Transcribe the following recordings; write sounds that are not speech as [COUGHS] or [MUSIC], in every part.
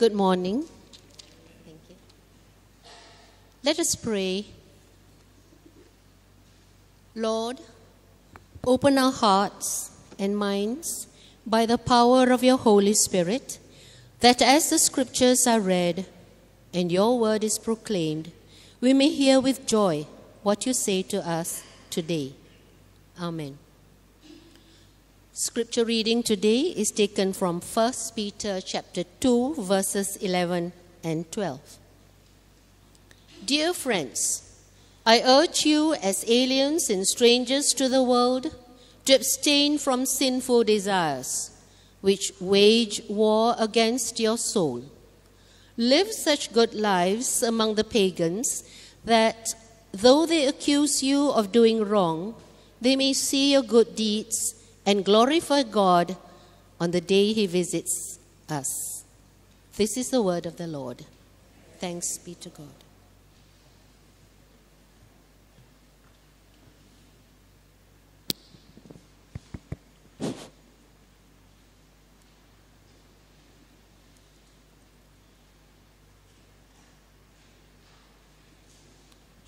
Good morning. Thank you. Let us pray. Lord, open our hearts and minds by the power of your Holy Spirit, that as the scriptures are read and your word is proclaimed, we may hear with joy what you say to us today. Amen. Scripture reading today is taken from 1 Peter chapter 2 verses 11 and 12. Dear friends, I urge you as aliens and strangers to the world to abstain from sinful desires which wage war against your soul. Live such good lives among the pagans that though they accuse you of doing wrong, they may see your good deeds and glorify God on the day he visits us. This is the word of the Lord. Thanks be to God.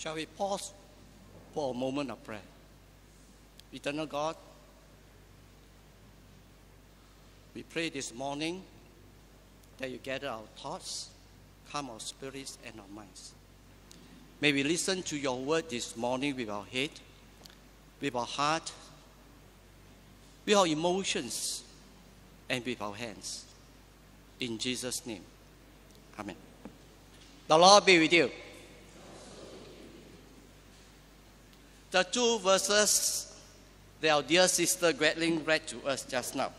Shall we pause for a moment of prayer? Eternal God, we pray this morning that you gather our thoughts, calm our spirits and our minds. May we listen to your word this morning with our head, with our heart, with our emotions, and with our hands. In Jesus' name. Amen. The Lord be with you. The two verses that our dear sister Gretling read to us just now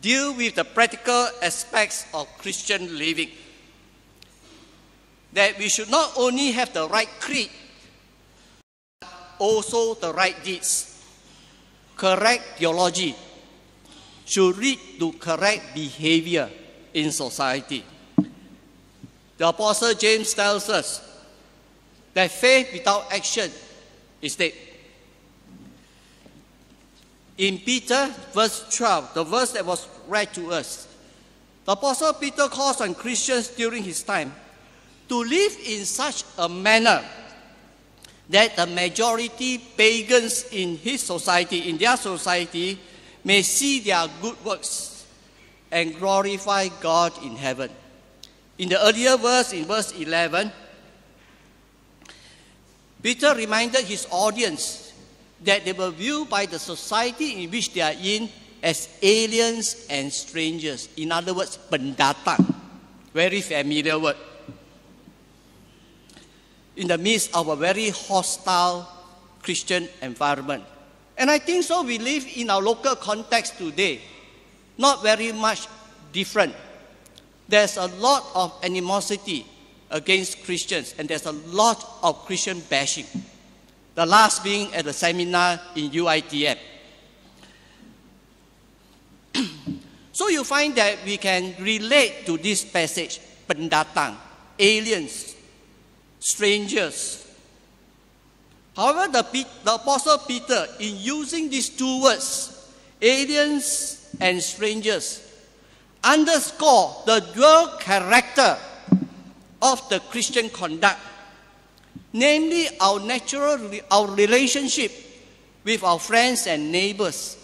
deal with the practical aspects of Christian living. That we should not only have the right creed, but also the right deeds. Correct theology should lead to correct behavior in society. The Apostle James tells us that faith without action is dead. In Peter, verse 12, the verse that was read to us, the Apostle Peter calls on Christians during his time to live in such a manner that the majority pagans in his society, in their society, may see their good works and glorify God in heaven. In the earlier verse, in verse 11, Peter reminded his audience that they were viewed by the society in which they are in as aliens and strangers. In other words, pendatang. Very familiar word. In the midst of a very hostile Christian environment. And I think so we live in our local context today. Not very much different. There's a lot of animosity against Christians, and there's a lot of Christian bashing. The last being at a seminar in UITM. [CLEARS THROAT] so you find that we can relate to this passage, pendatang, aliens, strangers. However, the, the Apostle Peter, in using these two words, aliens and strangers, underscore the dual character of the Christian conduct, namely our natural, our relationship with our friends and neighbors,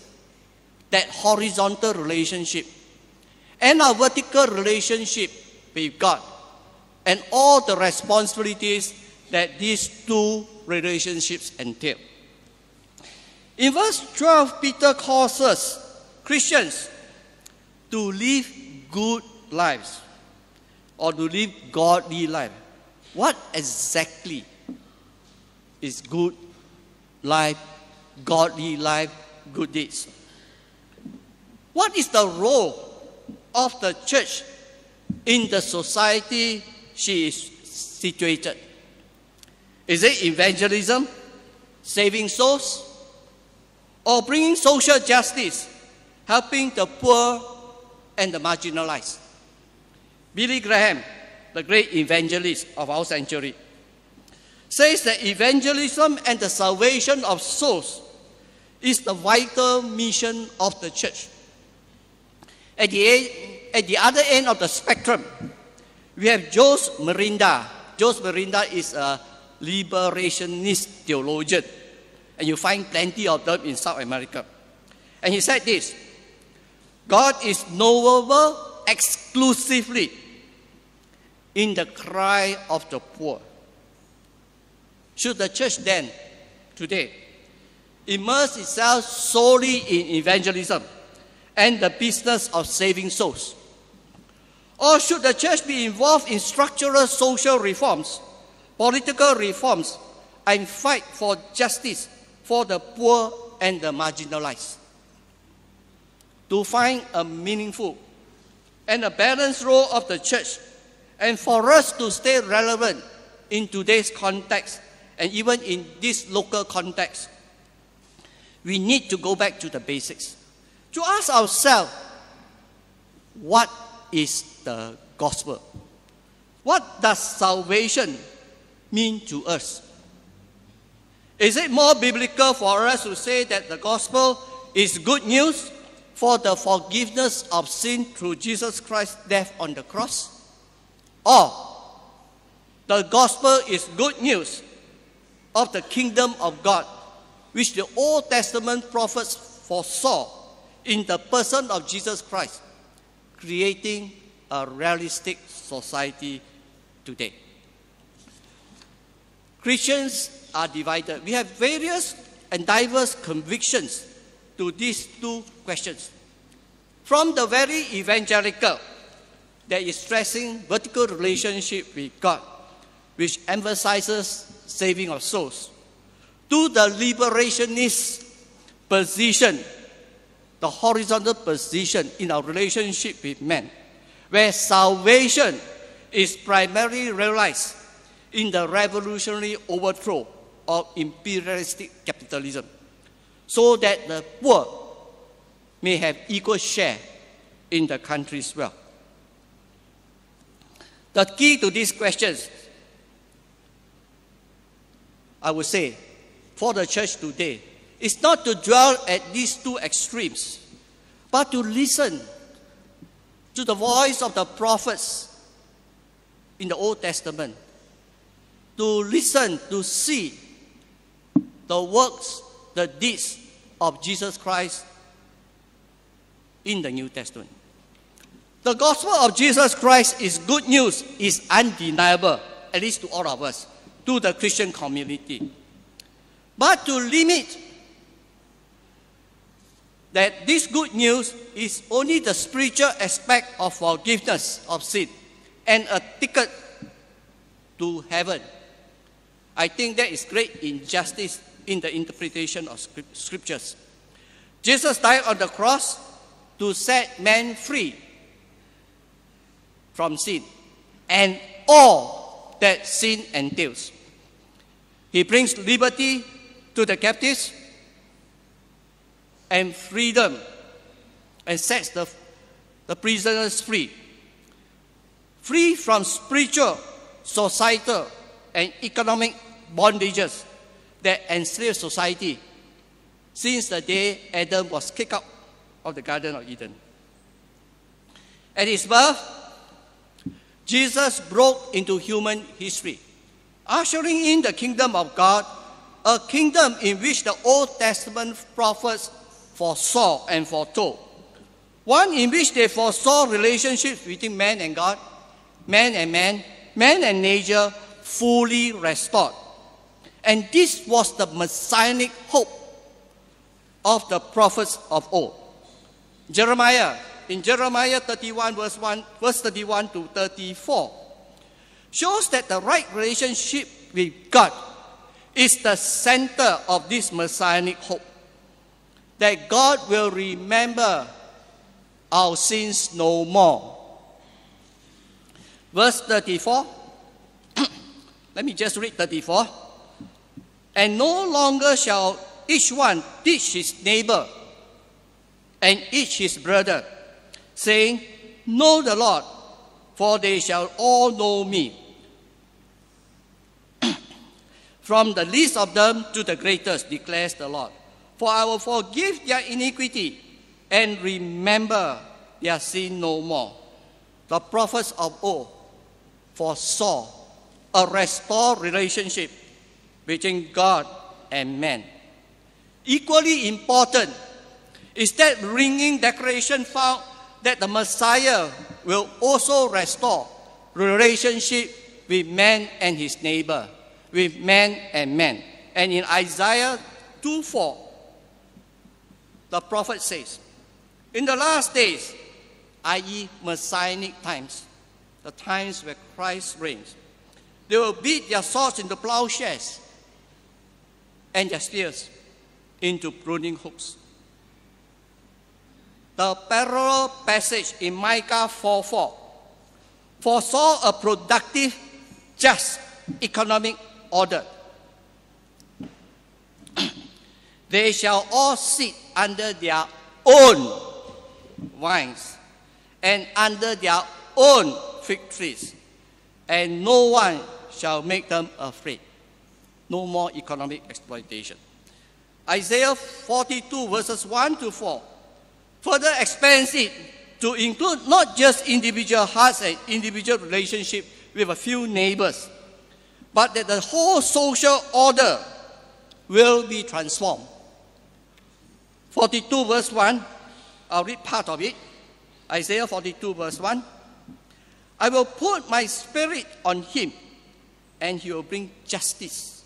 that horizontal relationship, and our vertical relationship with God, and all the responsibilities that these two relationships entail. In verse 12, Peter calls us, Christians, to live good lives or to live godly life. What exactly is good life, godly life, good deeds? What is the role of the church in the society she is situated? Is it evangelism, saving souls, or bringing social justice, helping the poor and the marginalized? Billy Graham, the great evangelist of our century, says that evangelism and the salvation of souls is the vital mission of the church. At the at the other end of the spectrum, we have Jose Marinda. Jose Marinda is a liberationist theologian, and you find plenty of them in South America. And he said this God is knowable exclusively in the cry of the poor. Should the church then, today, immerse itself solely in evangelism and the business of saving souls? Or should the church be involved in structural social reforms, political reforms, and fight for justice for the poor and the marginalized? To find a meaningful and a balanced role of the church, and for us to stay relevant in today's context and even in this local context, we need to go back to the basics. To ask ourselves, what is the gospel? What does salvation mean to us? Is it more biblical for us to say that the gospel is good news for the forgiveness of sin through Jesus Christ's death on the cross? Or the gospel is good news of the kingdom of God, which the Old Testament prophets foresaw in the person of Jesus Christ, creating a realistic society today. Christians are divided. We have various and diverse convictions to these two questions. From the very evangelical, that is stressing vertical relationship with God, which emphasizes saving of souls, to the liberationist position, the horizontal position in our relationship with men, where salvation is primarily realized in the revolutionary overthrow of imperialistic capitalism, so that the poor may have equal share in the country's wealth. The key to these questions, I would say, for the church today, is not to dwell at these two extremes, but to listen to the voice of the prophets in the Old Testament, to listen, to see the works, the deeds of Jesus Christ in the New Testament. The gospel of Jesus Christ is good news, is undeniable, at least to all of us, to the Christian community. But to limit that this good news is only the spiritual aspect of forgiveness of sin and a ticket to heaven. I think that is great injustice in the interpretation of scriptures. Jesus died on the cross to set man free from sin and all that sin entails. He brings liberty to the captives and freedom and sets the, the prisoners free. Free from spiritual, societal, and economic bondages that enslave society since the day Adam was kicked out of the Garden of Eden. At his birth, Jesus broke into human history, ushering in the kingdom of God, a kingdom in which the Old Testament prophets foresaw and foretold. One in which they foresaw relationships between man and God, man and man, man and nature fully restored. And this was the messianic hope of the prophets of old. Jeremiah in Jeremiah 31, verse, 1, verse 31 to 34, shows that the right relationship with God is the center of this messianic hope. That God will remember our sins no more. Verse 34, [COUGHS] let me just read 34. And no longer shall each one teach his neighbor and each his brother saying, Know the Lord, for they shall all know me. [CLEARS THROAT] From the least of them to the greatest, declares the Lord. For I will forgive their iniquity and remember their sin no more. the prophets of old foresaw a restored relationship between God and man. Equally important is that ringing declaration found that the Messiah will also restore relationship with man and his neighbor, with man and man. And in Isaiah 2 4, the prophet says, In the last days, i.e., messianic times, the times where Christ reigns, they will beat their swords into plowshares and their spears into pruning hooks. The parallel passage in Micah 4 4 foresaw a productive, just economic order. [CLEARS THROAT] they shall all sit under their own vines and under their own fig trees, and no one shall make them afraid. No more economic exploitation. Isaiah 42, verses 1 to 4, further expands it to include not just individual hearts and individual relationship with a few neighbors, but that the whole social order will be transformed. 42 verse 1, I'll read part of it. Isaiah 42 verse 1. I will put my spirit on him, and he will bring justice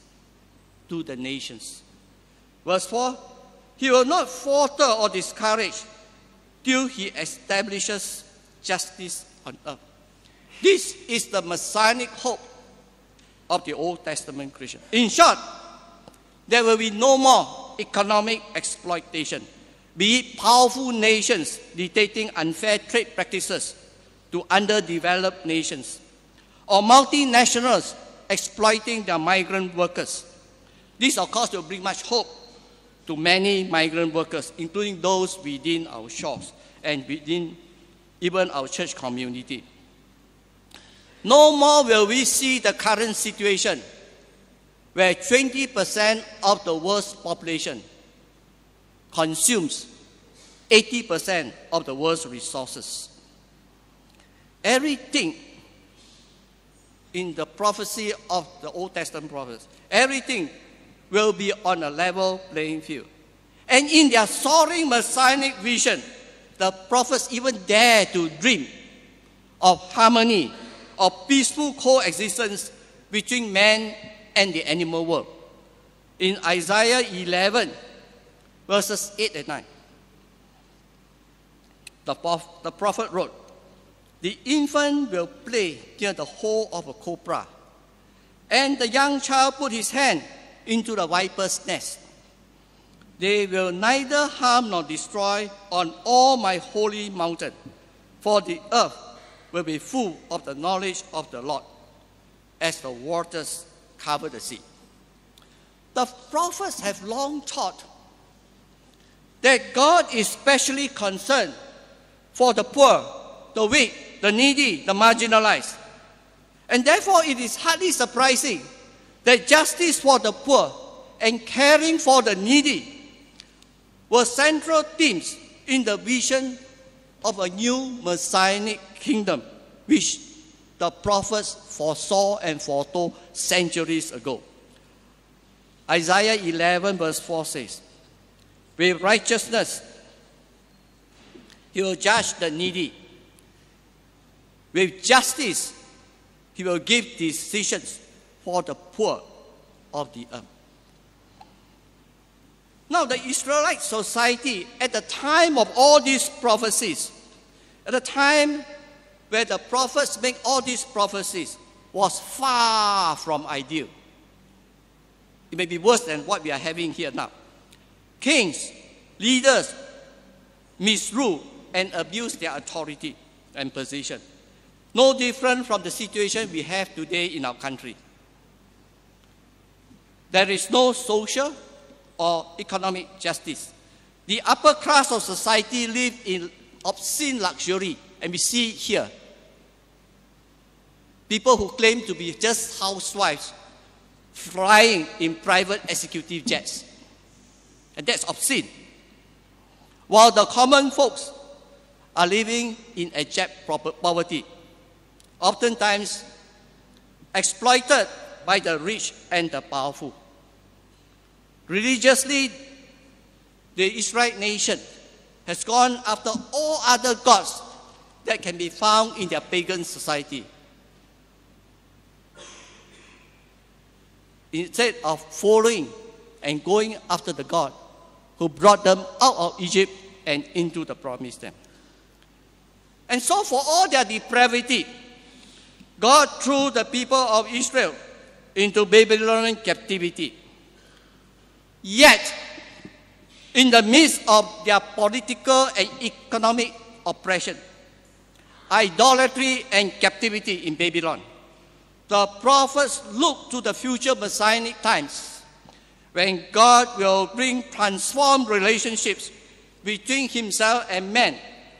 to the nations. Verse 4 He will not falter or discourage till he establishes justice on earth. This is the messianic hope of the Old Testament Christian. In short, there will be no more economic exploitation, be it powerful nations dictating unfair trade practices to underdeveloped nations, or multinationals exploiting their migrant workers. This, of course, will bring much hope to many migrant workers, including those within our shores and within even our church community. No more will we see the current situation where 20% of the world's population consumes 80% of the world's resources. Everything in the prophecy of the Old Testament prophets, everything will be on a level playing field. And in their soaring messianic vision, the prophets even dare to dream of harmony, of peaceful coexistence between man and the animal world. In Isaiah 11, verses 8 and 9, the, the prophet wrote, The infant will play near the hole of a cobra, and the young child put his hand into the viper's nest. They will neither harm nor destroy on all my holy mountain, for the earth will be full of the knowledge of the Lord as the waters cover the sea. The prophets have long taught that God is specially concerned for the poor, the weak, the needy, the marginalized. And therefore, it is hardly surprising that justice for the poor and caring for the needy were central themes in the vision of a new messianic kingdom, which the prophets foresaw and foretold centuries ago. Isaiah 11, verse 4 says, With righteousness, he will judge the needy. With justice, he will give decisions for the poor of the earth. Now, the Israelite society, at the time of all these prophecies, at the time where the prophets make all these prophecies, was far from ideal. It may be worse than what we are having here now. Kings, leaders misrule and abuse their authority and position. No different from the situation we have today in our country. There is no social or economic justice. The upper class of society live in obscene luxury, and we see here people who claim to be just housewives flying in private executive jets. And that's obscene. While the common folks are living in abject poverty oftentimes exploited by the rich and the powerful. Religiously, the Israelite nation has gone after all other gods that can be found in their pagan society. Instead of following and going after the God who brought them out of Egypt and into the promised land. And so, for all their depravity, God threw the people of Israel into Babylonian captivity. Yet, in the midst of their political and economic oppression, idolatry and captivity in Babylon, the prophets look to the future messianic times when God will bring transformed relationships between himself and man,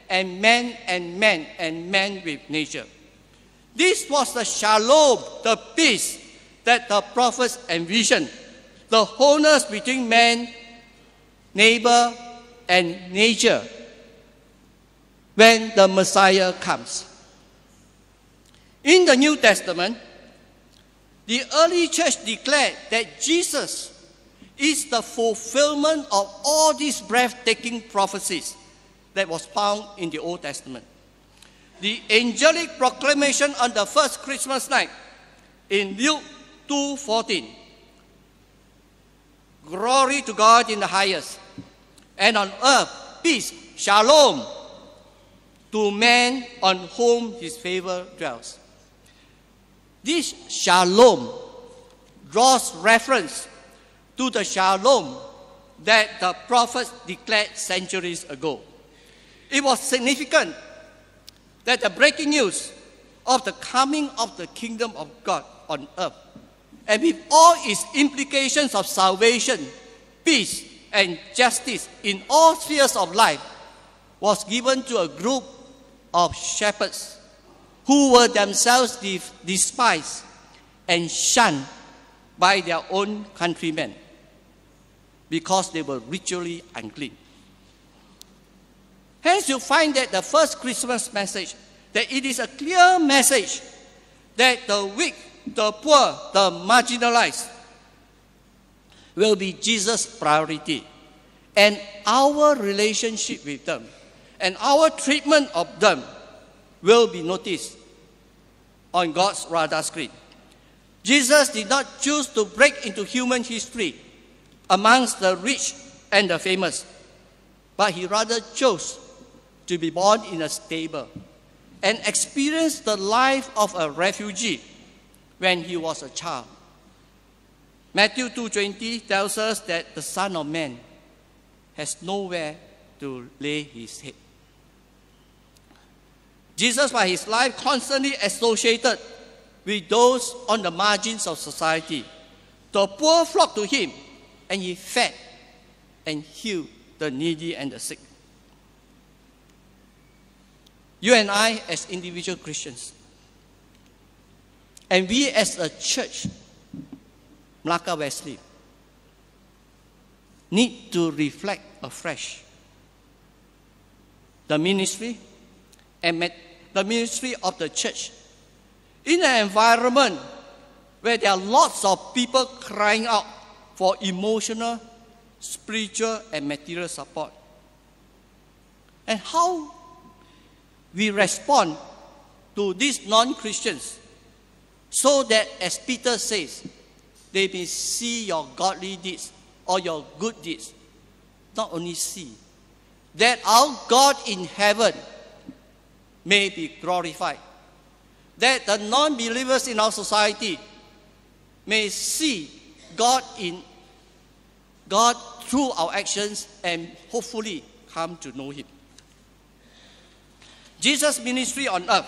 and man and man, and man with nature. This was the shalom, the peace that the prophets envisioned, the wholeness between man, neighbor, and nature when the Messiah comes. In the New Testament, the early church declared that Jesus is the fulfillment of all these breathtaking prophecies that was found in the Old Testament. The angelic proclamation on the first Christmas night in Luke 2:14. Glory to God in the highest, and on earth peace, shalom, to man on whom his favor dwells. This shalom draws reference to the shalom that the prophets declared centuries ago. It was significant that the breaking news of the coming of the kingdom of God on earth, and with all its implications of salvation, peace, and justice in all spheres of life, was given to a group of shepherds who were themselves despised and shunned by their own countrymen because they were ritually unclean. Hence, you find that the first Christmas message, that it is a clear message that the weak, the poor, the marginalized will be Jesus' priority. And our relationship with them and our treatment of them will be noticed on God's radar screen. Jesus did not choose to break into human history amongst the rich and the famous, but he rather chose to be born in a stable and experience the life of a refugee when he was a child. Matthew 2:20 tells us that the son of man has nowhere to lay his head. Jesus, by his life, constantly associated with those on the margins of society. The poor flocked to him, and he fed and healed the needy and the sick. You and I, as individual Christians, and we as a church, Malacca Wesley, need to reflect afresh the ministry and the ministry of the church in an environment where there are lots of people crying out for emotional, spiritual, and material support. And how we respond to these non Christians so that, as Peter says, they may see your godly deeds or your good deeds. Not only see, that our God in heaven may be glorified. That the non believers in our society may see God in God through our actions and hopefully come to know Him. Jesus' ministry on earth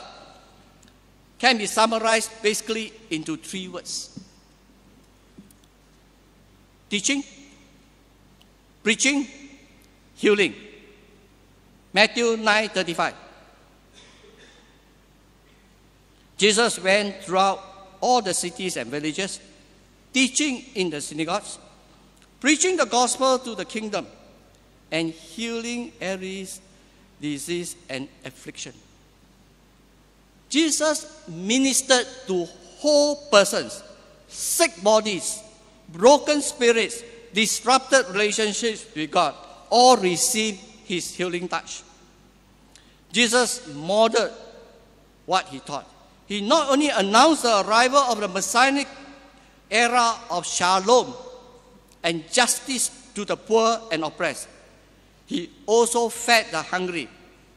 can be summarized basically into three words teaching, preaching, healing. Matthew 9 35. Jesus went throughout all the cities and villages, teaching in the synagogues, preaching the gospel to the kingdom, and healing every disease and affliction. Jesus ministered to whole persons, sick bodies, broken spirits, disrupted relationships with God, all received his healing touch. Jesus modeled what he taught. He not only announced the arrival of the Messianic era of shalom and justice to the poor and oppressed, he also fed the hungry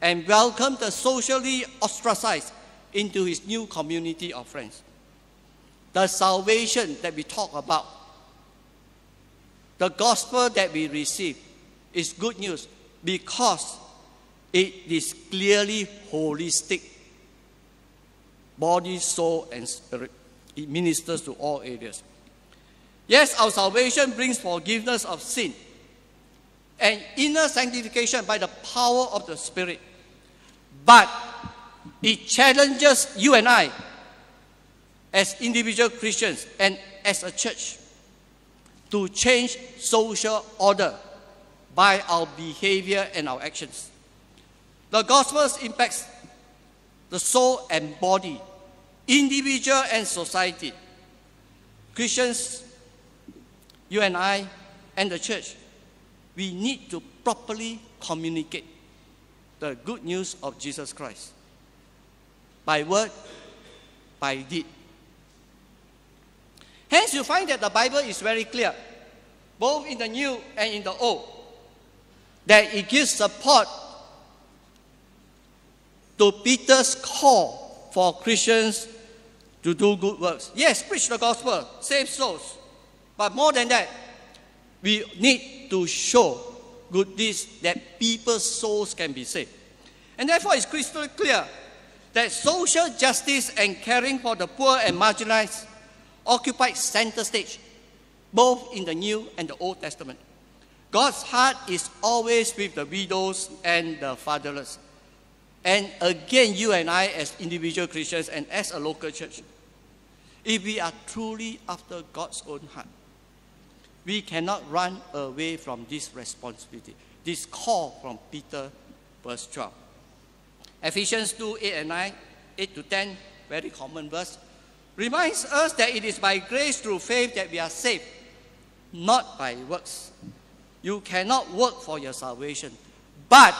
and welcomed the socially ostracized into his new community of friends. The salvation that we talk about, the gospel that we receive, is good news because it is clearly holistic body, soul, and spirit. It ministers to all areas. Yes, our salvation brings forgiveness of sin and inner sanctification by the power of the Spirit. But it challenges you and I as individual Christians and as a church to change social order by our behavior and our actions. The gospel impacts the soul and body, individual and society. Christians, you and I, and the church, we need to properly communicate the good news of Jesus Christ by word, by deed. Hence, you find that the Bible is very clear, both in the New and in the Old, that it gives support to Peter's call for Christians to do good works. Yes, preach the gospel, save souls. But more than that, we need to show good deeds that people's souls can be saved. And therefore, it's crystal clear that social justice and caring for the poor and marginalized occupy center stage, both in the New and the Old Testament. God's heart is always with the widows and the fatherless. And again, you and I, as individual Christians and as a local church, if we are truly after God's own heart, we cannot run away from this responsibility, this call from Peter, verse 12. Ephesians 2 8 and 9, 8 to 10, very common verse, reminds us that it is by grace through faith that we are saved, not by works. You cannot work for your salvation, but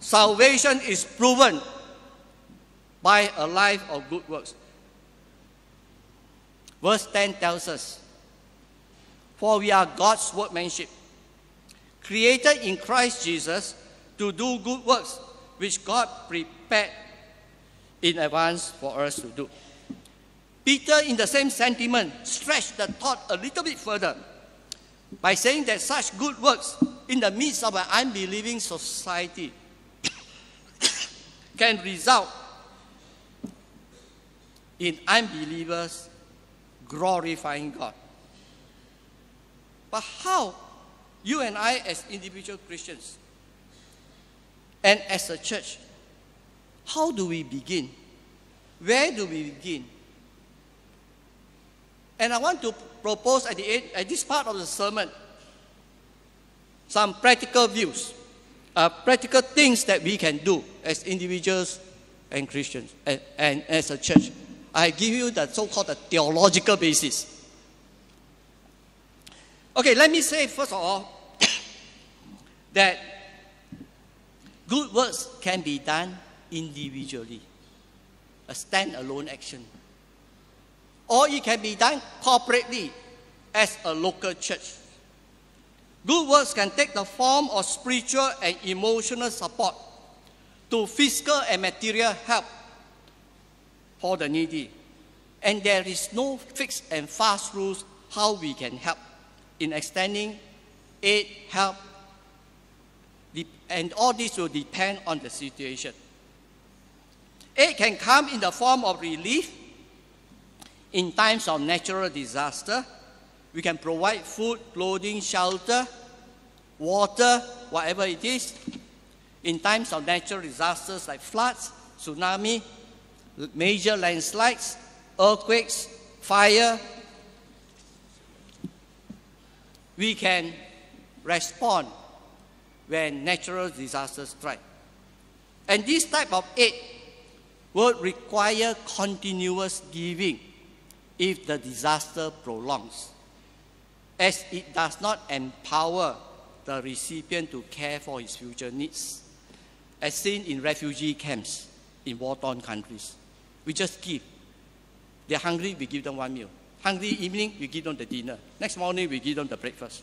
salvation is proven by a life of good works. Verse 10 tells us, For we are God's workmanship, created in Christ Jesus to do good works which God prepared in advance for us to do. Peter, in the same sentiment, stretched the thought a little bit further by saying that such good works in the midst of an unbelieving society [COUGHS] can result in unbelievers glorifying God. But how you and I, as individual Christians, and as a church, how do we begin? Where do we begin? And I want to propose at, the end, at this part of the sermon some practical views, uh, practical things that we can do as individuals and Christians and, and as a church. I give you the so called the theological basis. Okay, let me say first of all [COUGHS] that Good works can be done individually, a standalone action. Or it can be done corporately as a local church. Good works can take the form of spiritual and emotional support to physical and material help for the needy. And there is no fixed and fast rules how we can help in extending aid, help, and all this will depend on the situation. Aid can come in the form of relief in times of natural disaster. We can provide food, clothing, shelter, water, whatever it is. In times of natural disasters like floods, tsunami, major landslides, earthquakes, fire, we can respond when natural disasters strike. And this type of aid will require continuous giving if the disaster prolongs, as it does not empower the recipient to care for his future needs, as seen in refugee camps in war-torn countries. We just give. They're hungry, we give them one meal. Hungry evening, we give them the dinner. Next morning, we give them the breakfast.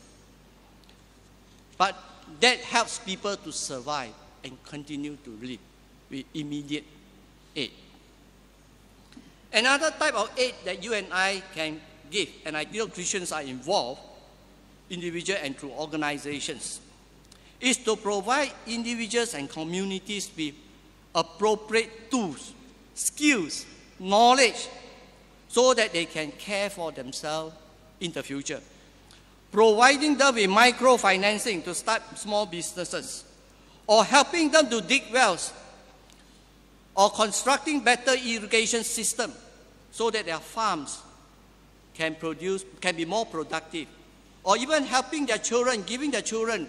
But that helps people to survive and continue to live with immediate aid. Another type of aid that you and I can give, and I know Christians are involved, individual and through organizations, is to provide individuals and communities with appropriate tools, skills, knowledge, so that they can care for themselves in the future. Providing them with microfinancing to start small businesses, or helping them to dig wells, or constructing better irrigation system so that their farms can produce, can be more productive, or even helping their children, giving their children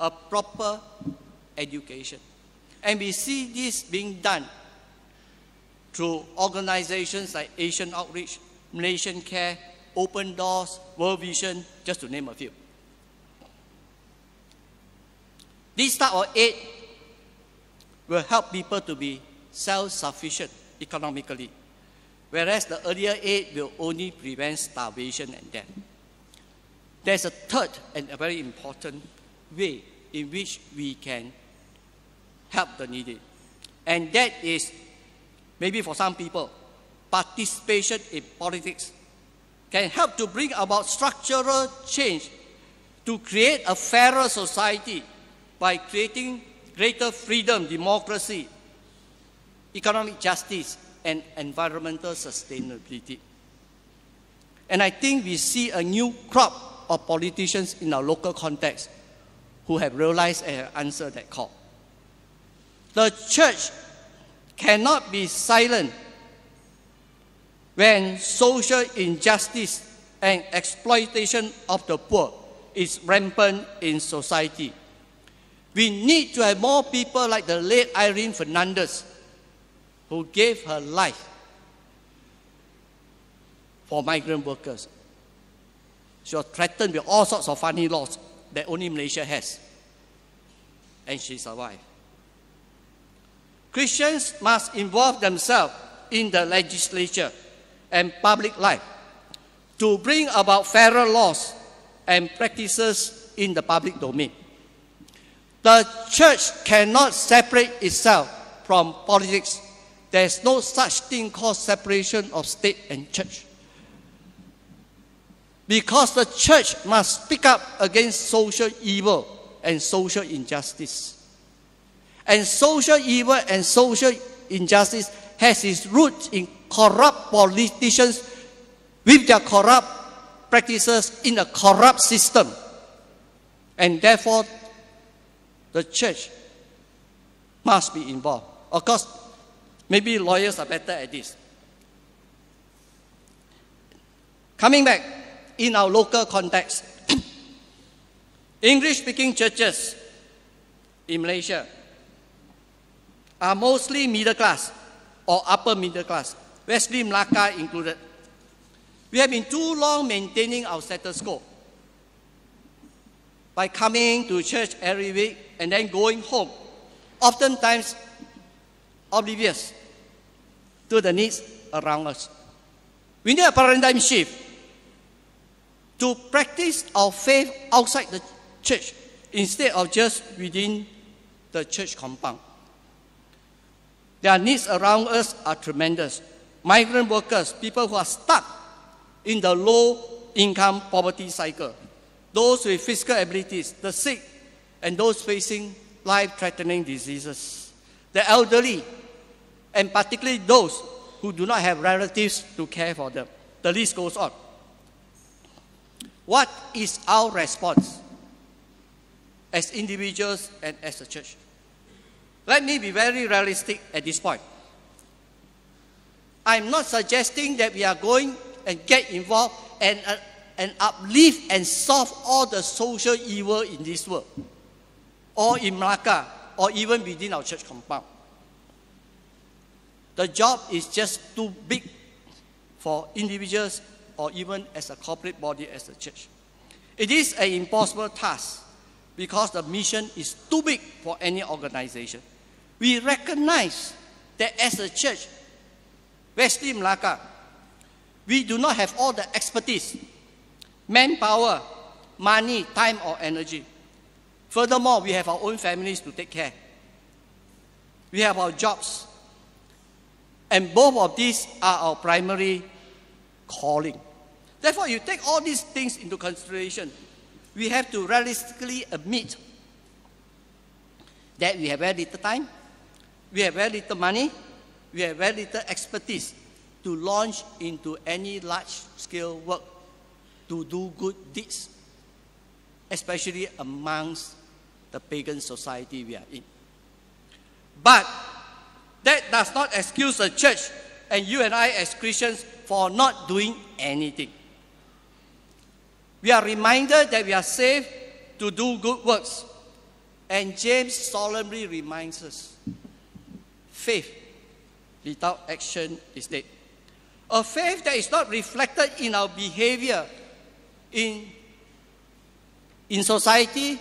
a proper education. And we see this being done through organizations like Asian Outreach, Malaysian Care, Open Doors, World Vision, just to name a few. This type of aid will help people to be self-sufficient economically, whereas the earlier aid will only prevent starvation and death. There's a third and a very important way in which we can help the needy, and that is maybe for some people, participation in politics can help to bring about structural change to create a fairer society by creating greater freedom, democracy, economic justice, and environmental sustainability. And I think we see a new crop of politicians in our local context who have realized and have answered that call. The church cannot be silent when social injustice and exploitation of the poor is rampant in society. We need to have more people like the late Irene Fernandez, who gave her life for migrant workers. She was threatened with all sorts of funny laws that only Malaysia has. And she survived. Christians must involve themselves in the legislature and public life to bring about fairer laws and practices in the public domain. The church cannot separate itself from politics. There's no such thing called separation of state and church. Because the church must speak up against social evil and social injustice. And social evil and social injustice has its roots in corrupt politicians with their corrupt practices in a corrupt system. And therefore, the church must be involved. Of course, maybe lawyers are better at this. Coming back in our local context, [COUGHS] English speaking churches in Malaysia are mostly middle class or upper middle class, Wesley Melaka included. We have been too long maintaining our status quo by coming to church every week and then going home, oftentimes oblivious to the needs around us. We need a paradigm shift to practice our faith outside the church instead of just within the church compound. Their needs around us are tremendous. Migrant workers, people who are stuck in the low income poverty cycle, those with physical abilities, the sick, and those facing life threatening diseases, the elderly, and particularly those who do not have relatives to care for them. The list goes on. What is our response as individuals and as a church? Let me be very realistic at this point. I'm not suggesting that we are going and get involved and, uh, and uplift and solve all the social evil in this world, or in Malacca, or even within our church compound. The job is just too big for individuals or even as a corporate body as a church. It is an impossible task because the mission is too big for any organization. We recognize that as a church, Wesley Malacca, we do not have all the expertise, manpower, money, time, or energy. Furthermore, we have our own families to take care. We have our jobs. And both of these are our primary calling. Therefore, you take all these things into consideration. We have to realistically admit that we have very little time, we have very little money, we have very little expertise to launch into any large scale work to do good deeds, especially amongst the pagan society we are in. But that does not excuse the church and you and I as Christians for not doing anything. We are reminded that we are saved to do good works. And James solemnly reminds us faith without action is dead. A faith that is not reflected in our behavior, in, in society,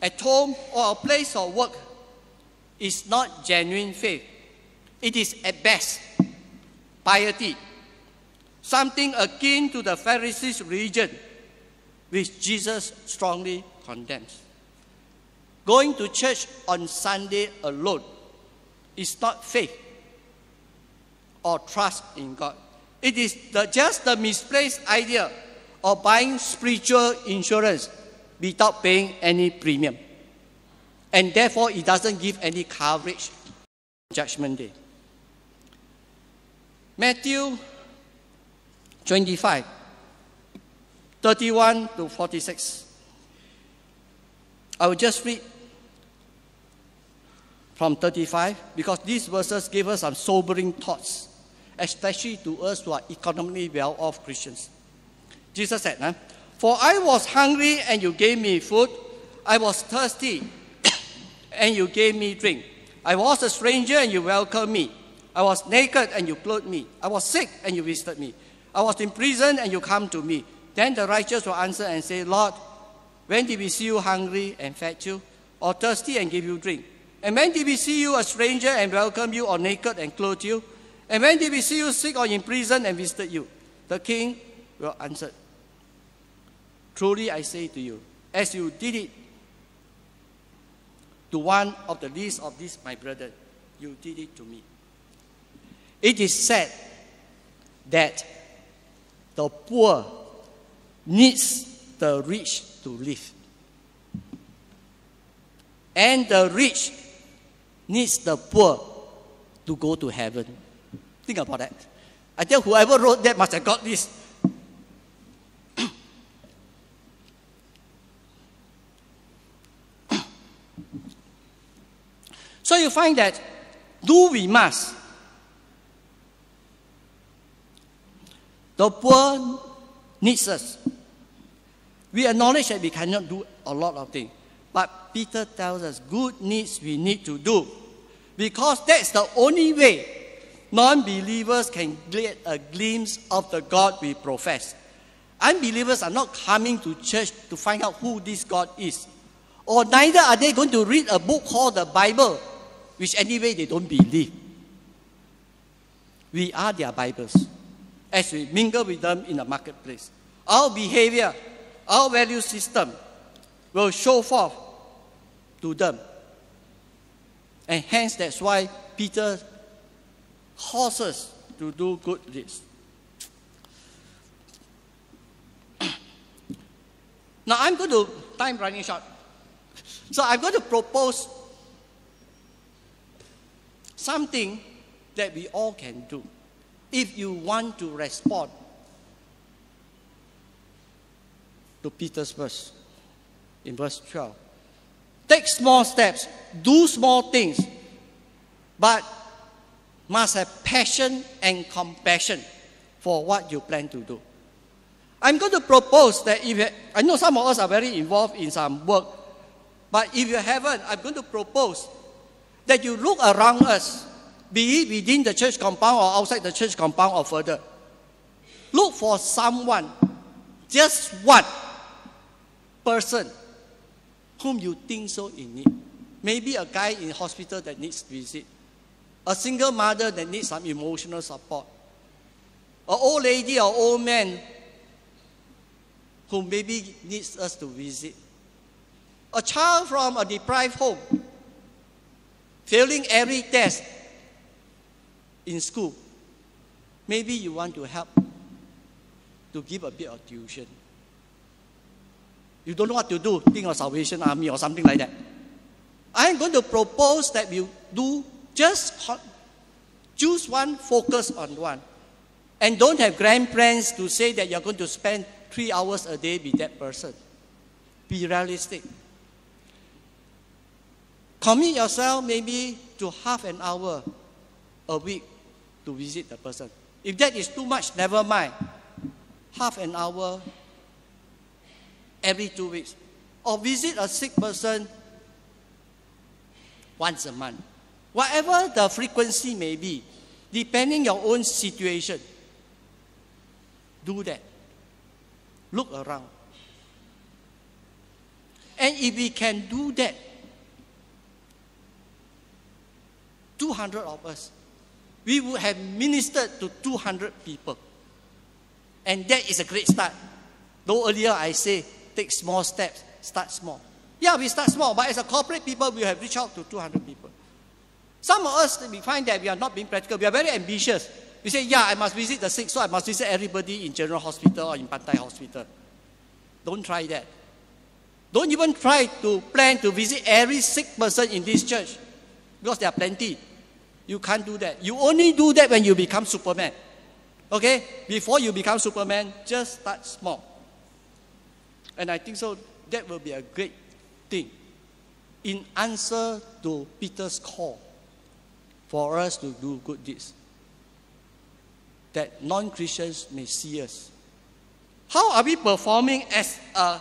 at home, or a place of work, is not genuine faith. It is at best piety, something akin to the Pharisees' religion, which Jesus strongly condemns. Going to church on Sunday alone is not faith or trust in God. It is the, just the misplaced idea of buying spiritual insurance without paying any premium. And therefore, it doesn't give any coverage judgment day. Matthew 25, 31 to 46. I will just read from 35 because these verses give us some sobering thoughts, especially to us who are economically well off Christians. Jesus said? For I was hungry and you gave me food, I was thirsty [COUGHS] and you gave me drink. I was a stranger and you welcomed me. I was naked and you clothed me. I was sick and you visited me. I was in prison and you come to me. Then the righteous will answer and say, Lord, when did we see you hungry and fed you, or thirsty and give you drink? And when did we see you a stranger and welcome you, or naked and clothe you? And when did we see you sick or in prison and visited you? The king will answer, Truly I say to you, as you did it to one of the least of these my brethren, you did it to me. It is said that the poor needs the rich to live. And the rich needs the poor to go to heaven. Think about that. I tell whoever wrote that must have got this. [COUGHS] so you find that do we must The poor needs us. We acknowledge that we cannot do a lot of things. But Peter tells us good needs we need to do. Because that's the only way non believers can get a glimpse of the God we profess. Unbelievers are not coming to church to find out who this God is. Or neither are they going to read a book called the Bible, which anyway they don't believe. We are their Bibles as we mingle with them in the marketplace. Our behavior, our value system will show forth to them. And hence, that's why Peter calls us to do good deeds. now, I'm going to, time running short. So, I'm going to propose something that we all can do if you want to respond to Peter's verse in verse 12. Take small steps, do small things, but must have passion and compassion for what you plan to do. I'm going to propose that if you, I know some of us are very involved in some work, but if you haven't, I'm going to propose that you look around us be it within the church compound or outside the church compound or further. Look for someone, just one person whom you think so in need. Maybe a guy in hospital that needs visit, a single mother that needs some emotional support, an old lady or old man who maybe needs us to visit, a child from a deprived home, failing every test in school. Maybe you want to help to give a bit of tuition. You don't know what to do, think of Salvation Army or something like that. I'm going to propose that you do just choose one, focus on one. And don't have grand plans to say that you're going to spend three hours a day with that person. Be realistic. Commit yourself maybe to half an hour a week to visit the person. If that is too much, never mind. Half an hour every two weeks. Or visit a sick person once a month. Whatever the frequency may be, depending your own situation, do that. Look around. And if we can do that, 200 of us, we would have ministered to 200 people. And that is a great start. Though earlier I say, take small steps, start small. Yeah, we start small, but as a corporate people, we have reached out to 200 people. Some of us, we find that we are not being practical. We are very ambitious. We say, yeah, I must visit the sick, so I must visit everybody in General Hospital or in Pantai Hospital. Don't try that. Don't even try to plan to visit every sick person in this church because there are plenty. You can't do that. You only do that when you become Superman. Okay? Before you become Superman, just start small. And I think so that will be a great thing in answer to Peter's call for us to do good deeds that non Christians may see us. How are we performing as a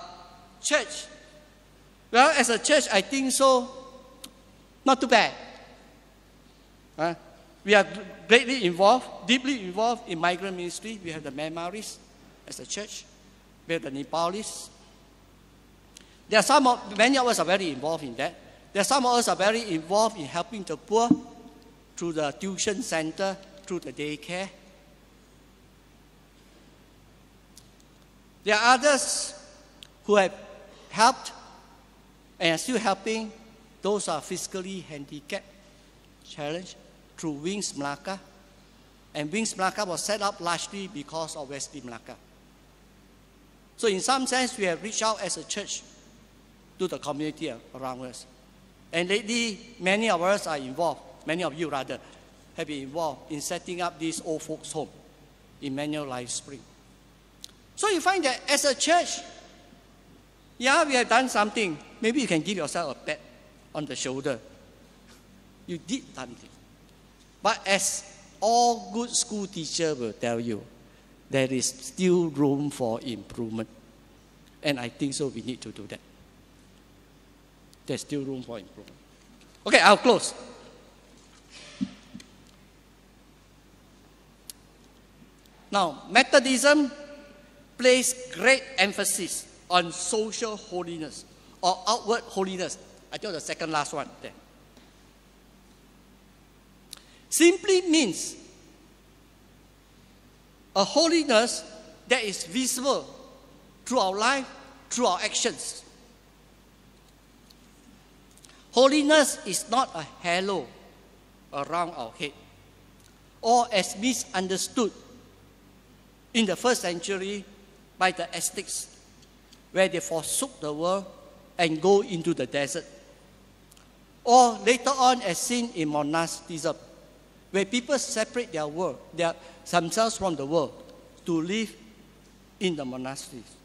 church? Well, as a church, I think so, not too bad. We are greatly involved, deeply involved in migrant ministry. We have the Myanmaris as a church. We have the Nepalis. There are some of, many of us are very involved in that. There are some of us are very involved in helping the poor through the tuition center, through the daycare. There are others who have helped and are still helping those are physically handicapped, challenged through Wings Malacca. And Wings Malacca was set up largely because of Wesley Malacca. So in some sense, we have reached out as a church to the community around us. And lately, many of us are involved, many of you rather, have been involved in setting up this old folks' home, Emmanuel Life Spring. So you find that as a church, yeah, we have done something. Maybe you can give yourself a pat on the shoulder. You did something. But as all good school teacher will tell you, there is still room for improvement. And I think so we need to do that. There's still room for improvement. Okay, I'll close. Now, Methodism place great emphasis on social holiness or outward holiness. I think the second last one there. Simply means a holiness that is visible through our life, through our actions. Holiness is not a halo around our head, or as misunderstood in the first century by the ascetics, where they forsook the world and go into the desert. Or later on, as seen in monasticism, where people separate their world, their, themselves from the world to live in the monasteries.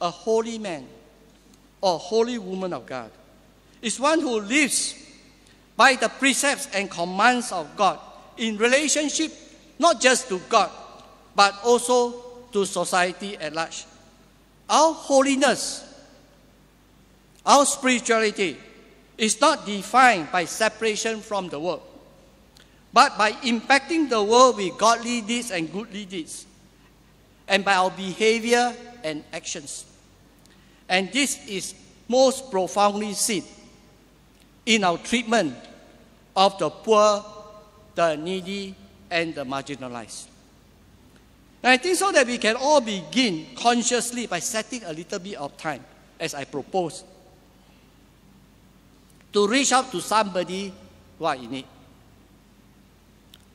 A holy man or holy woman of God is one who lives by the precepts and commands of God in relationship not just to God, but also to society at large. Our holiness, our spirituality is not defined by separation from the world, but by impacting the world with godly deeds and goodly deeds, and by our behavior and actions. And this is most profoundly seen in our treatment of the poor, the needy, and the marginalized. And I think so that we can all begin consciously by setting a little bit of time, as I propose, to reach out to somebody who are in need.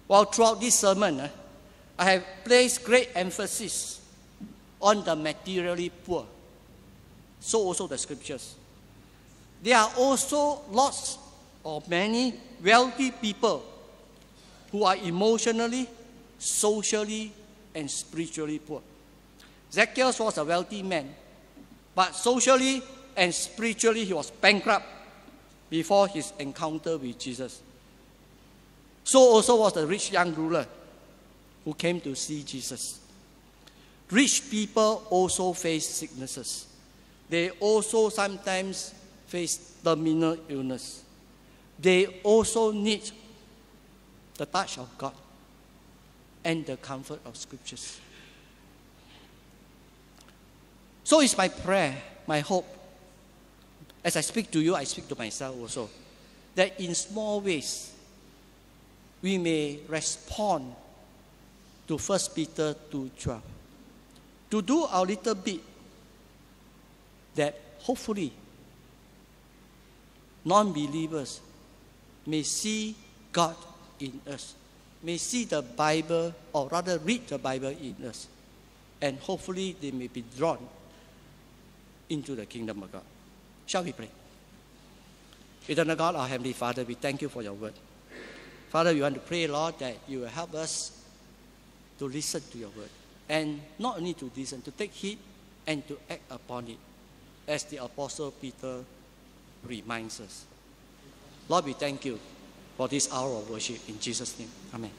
While throughout this sermon, uh, I have placed great emphasis on the materially poor. So also the scriptures. There are also lots of many wealthy people who are emotionally, socially, and spiritually poor. Zacchaeus was a wealthy man, but socially and spiritually he was bankrupt before his encounter with Jesus. So also was the rich young ruler who came to see Jesus. Rich people also face sicknesses. They also sometimes face terminal illness. They also need the touch of God and the comfort of scriptures. So it's my prayer, my hope. As I speak to you, I speak to myself also. That in small ways, we may respond to 1 Peter 2:12. To do our little bit that hopefully non-believers may see God in us, may see the Bible, or rather read the Bible in us, and hopefully they may be drawn into the kingdom of God. Shall we pray? Eternal God, our Heavenly Father, we thank you for your word. Father, we want to pray, Lord, that you will help us to listen to your word. And not only to listen, to take heed and to act upon it, as the Apostle Peter reminds us. Lord, we thank you for this hour of worship in Jesus' name. Amen.